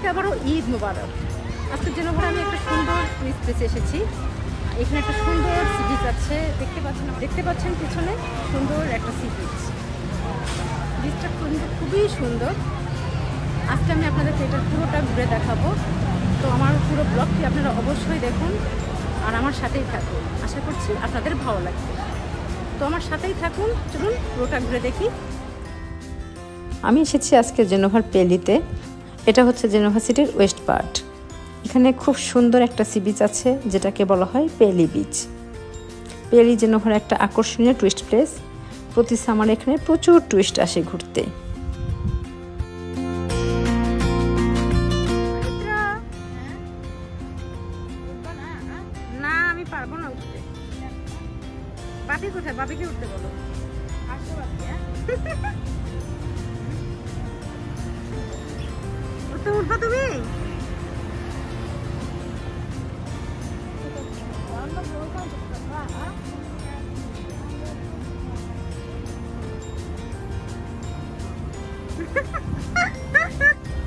সবাইকে আবারও ঈদ মুবারক। আজকের জন্য আমি একটা সুন্দর স্পেসে এসেছি। এখানে একটা সুন্দর সি বিচ আছে। দেখতে পাচ্ছেন দেখতে পাচ্ছেন পিছনে সুন্দর একটা সি বিচ বিচটা কিন্তু খুবই সুন্দর। আজকে আমি আপনাদেরকে এটা পুরোটা ঘুরে দেখাবো। তো আমার পুরো ব্লগটি আপনারা অবশ্যই দেখুন আর আমার সাথেই থাকুন। আশা করছি আপনাদের ভালো লাগবে। তো আমার সাথেই থাকুন। চলুন পুরোটা ঘুরে দেখি। আমি এসেছি আজকে জেনোভার পেলিতে। এটা হচ্ছে জেনোভা সিটির ওয়েস্ট পার্ট। এখানে খুব সুন্দর একটা সি বিচ আছে, যেটাকে বলা হয় পেলি বিচ। পেলি জেনোভার একটা আকর্ষণীয় টুরিস্ট প্লেস। প্রতি সামার এখানে প্রচুর টুরিস্ট আসে ঘুরতে। কোথায়? উঠতে বলো। আসো উঠতে উঠবা তুমি?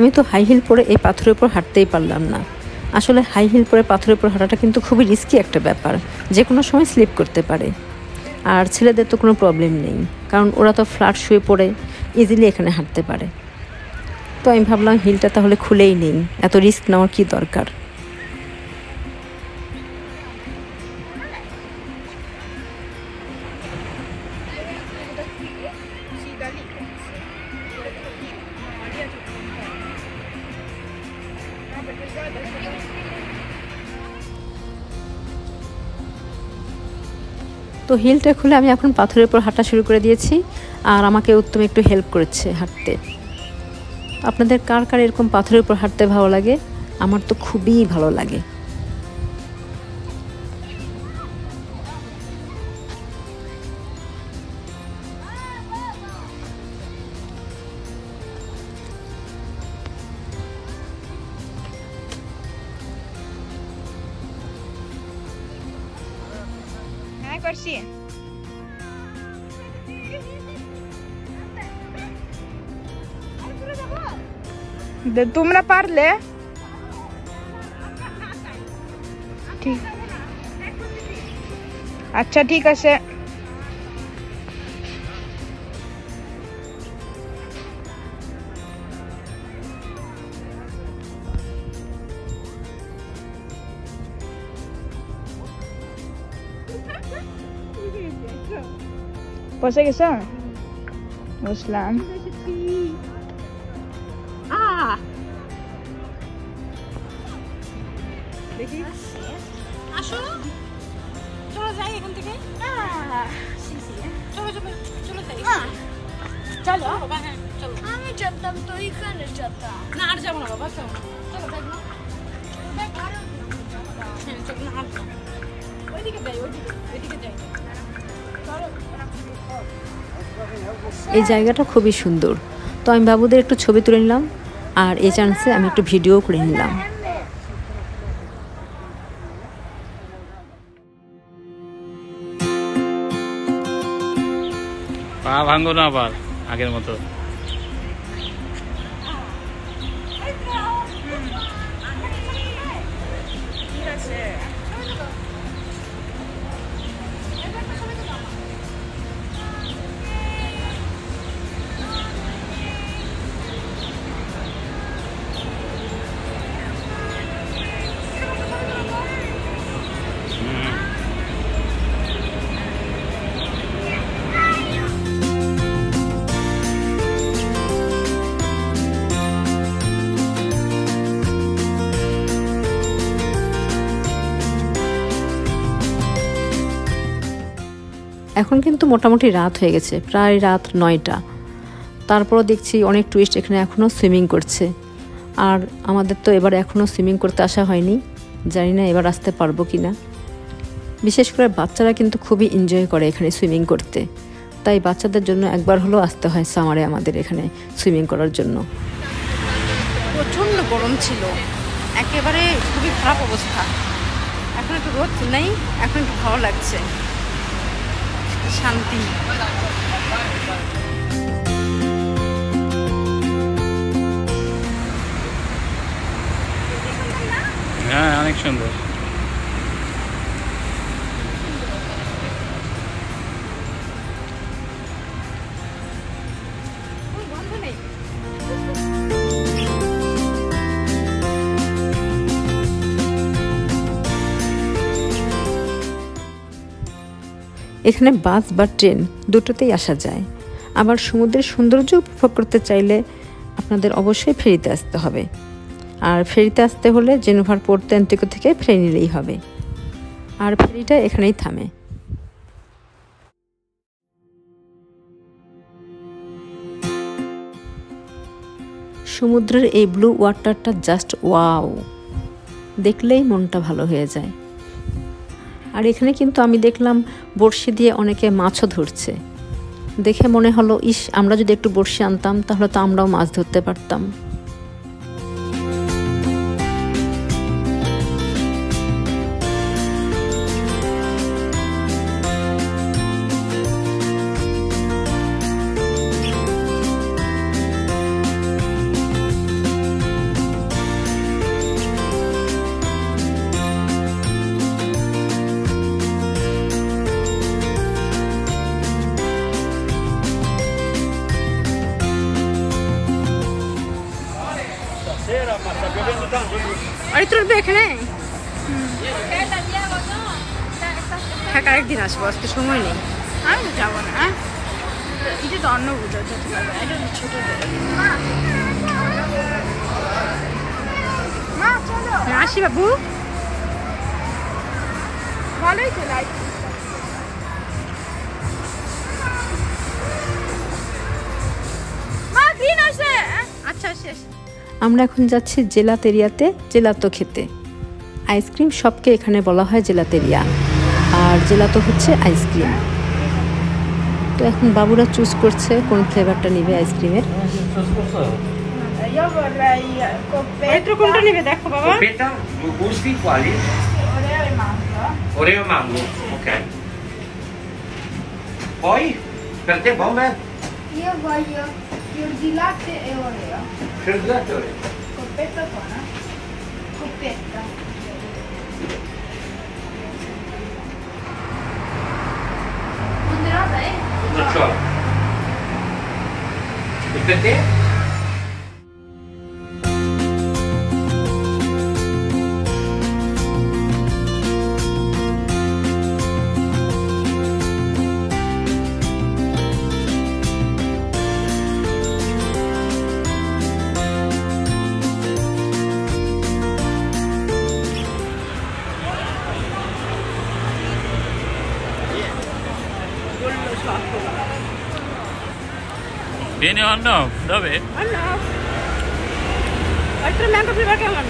আমি তো হাই হিল পরে এই পাথরের উপর হাঁটতেই পারলাম না। আসলে হাই হিল পরে পাথরের উপর হাঁটাটা কিন্তু খুবই রিস্কি একটা ব্যাপার, যে কোনো সময় স্লিপ করতে পারে। আর ছেলেদের তো কোনো প্রবলেম নেই, কারণ ওরা তো ফ্ল্যাট শুয়ে পড়ে ইজিলি এখানে হাঁটতে পারে। তো আমি ভাবলাম হিলটা তাহলে খুলেই নেই, এত রিস্ক নেওয়ার কী দরকার? তো হিলটা খুলে আমি এখন পাথরের উপর হাঁটা শুরু করে দিয়েছি আর আমাকে উত্তম একটু হেল্প করেছে হাঁটতে। আপনাদের কার কার এরকম পাথরের উপর হাঁটতে ভালো লাগে? আমার তো খুবই ভালো লাগে। হ্যাঁ করছি দে- তোমরা পারলে ঠিক আচ্ছা ঠিক আছে বসে গেছ বুঝলাম আহ চলো যাই এখান থেকে চলো চলো চলো যাই চলো বাবা হ্যাঁ চলো আমি যেতাম তো এখানে যেতাম না আর যাব না বাবা চলো চলো যাই না হ্যাঁ চলো না আর যাব না। ওইদিকে যাই ওইদিকে ওইদিকে যাই এই জায়গাটা খুবই সুন্দর। তো আমি বাবুদের একটু ছবি তুলে নিলাম, আর এই চান্সে আমি একটু ভিডিও করে নিলাম। পা না আবার আগের মতো। এখন কিন্তু মোটামুটি রাত হয়ে গেছে, প্রায় রাত নয়টা। তারপরও দেখছি অনেক টুরিস্ট এখানে এখনও সুইমিং করছে। আর আমাদের তো এবার এখনও সুইমিং করতে আসা হয়নি, জানি না এবার আসতে পারব কি না বিশেষ করে বাচ্চারা কিন্তু খুবই এনজয় করে এখানে সুইমিং করতে। তাই বাচ্চাদের জন্য একবার হলেও আসতে হয় সামারে আমাদের এখানে সুইমিং করার জন্য। প্রচণ্ড গরম ছিল। একেবারে খুবই খারাপ অবস্থা। এখন একটু রোদ নেই, এখন একটু ভালো লাগছে। শান্তি। হ্যাঁ অনেক সুন্দর। এখানে বাস বা ট্রেন দুটোতেই আসা যায়। আবার সমুদ্রের সৌন্দর্য উপভোগ করতে চাইলে আপনাদের অবশ্যই ফেরিতে আসতে হবে। আর ফেরিতে আসতে হলে জেনোভার পোর্ট অ্যান্টিকো থেকে ফেরি নিলেই হবে। আর ফেরিটা এখানেই থামে। সমুদ্রের এই ব্লু ওয়াটারটা জাস্ট ওয়াও। দেখলেই মনটা ভালো হয়ে যায়। আর এখানে কিন্তু আমি দেখলাম বড়শি দিয়ে অনেকে মাছও ধরছে। দেখে মনে হলো, ইস, আমরা যদি একটু বড়শি আনতাম, তাহলে তো আমরাও মাছ ধরতে পারতাম। আর তুলবে এখানে? থাক আরেকদিন আসব আজকে সময় নেই। আমি যাব না হ্যাঁ? এটা তো অন্য বুঝা এটা ছোট মা চলো। হ্যাঁ, আসি বাবু। ভালোই তো লাইট আচ্ছা শেষ আমরা এখন যাচ্ছি জেলাতেরিয়াতে জেলাতো খেতে আইসক্রিম সবকে এখানে বলা হয় জেলাতেরিয়া। আর জেলাতো হচ্ছে আইসক্রিম। তো এখন বাবুরা চুজ করছে কোন ফ্লেভারটা নেবে আইসক্রিমের। coppetta কোনটা নেবে দেখো বাবা। E. Poi, per te bombe? Io voglio fior di latte e oreo. Surgelatore. Coppetta buona? Coppetta. Prenderò lei? Nocciola. E per te? Vieni o no? Dove? Ano? Oltre mango prima কেমন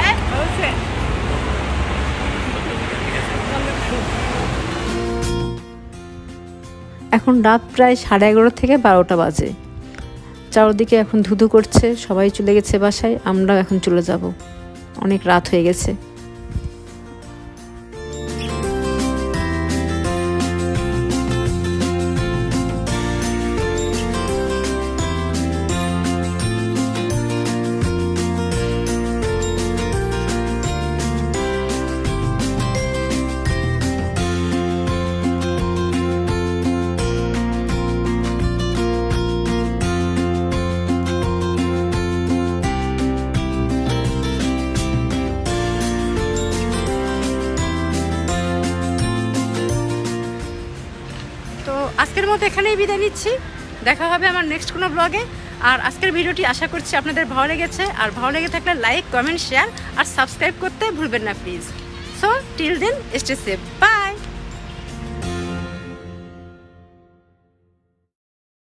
Eh? হচ্ছে এখন রাত প্রায় সাড়ে এগারো থেকে বারোটা বাজে চারদিকে এখন ধুধু করছে সবাই চলে গেছে বাসায় আমরা এখন চলে যাব অনেক রাত হয়ে গেছে আজকের মতো এখানেই বিদায় নিচ্ছি। দেখা হবে আমার নেক্সট কোনো ব্লগে আর আজকের ভিডিওটি আশা করছি আপনাদের ভালো লেগেছে। আর ভালো লেগে থাকলে লাইক কমেন্ট শেয়ার আর সাবস্ক্রাইব করতে ভুলবেন না please so till then stay safe bye